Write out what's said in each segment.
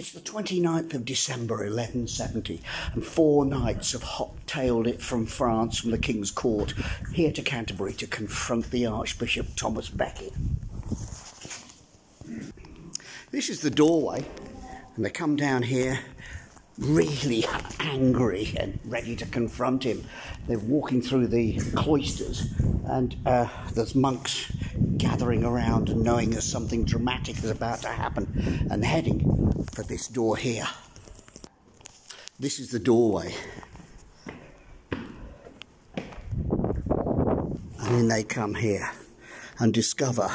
It's the 29th of December 1170, and four knights have hot-tailed it from France, from the King's Court, here to Canterbury to confront the Archbishop Thomas Becket. This is the doorway, and they come down here really angry and ready to confront him. They're walking through the cloisters, and uh, there's monks gathering around and knowing that something dramatic is about to happen and heading for this door here. This is the doorway. And then they come here and discover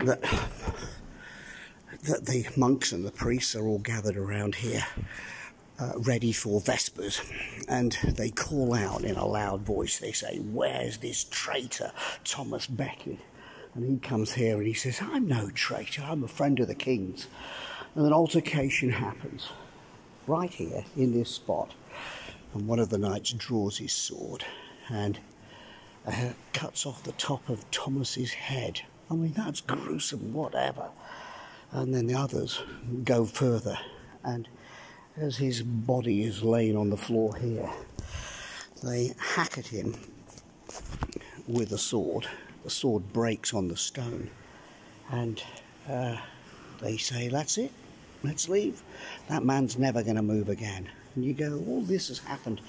that that the monks and the priests are all gathered around here uh, ready for Vespers, and they call out in a loud voice. They say, Where's this traitor, Thomas Becket? And he comes here and he says, I'm no traitor, I'm a friend of the king's. And an altercation happens right here in this spot. And one of the knights draws his sword and uh, cuts off the top of Thomas's head. I mean, that's gruesome, whatever. And then the others go further and as his body is laying on the floor here, they hack at him with a sword. The sword breaks on the stone, and uh, they say, That's it, let's leave. That man's never going to move again. And you go, All this has happened.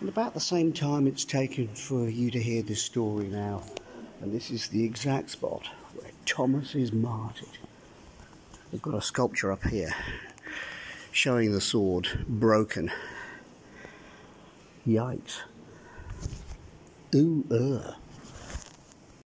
And about the same time it's taken for you to hear this story now. And this is the exact spot where Thomas is martyred. They've got a sculpture up here showing the sword broken. Yikes. Ooh, uh.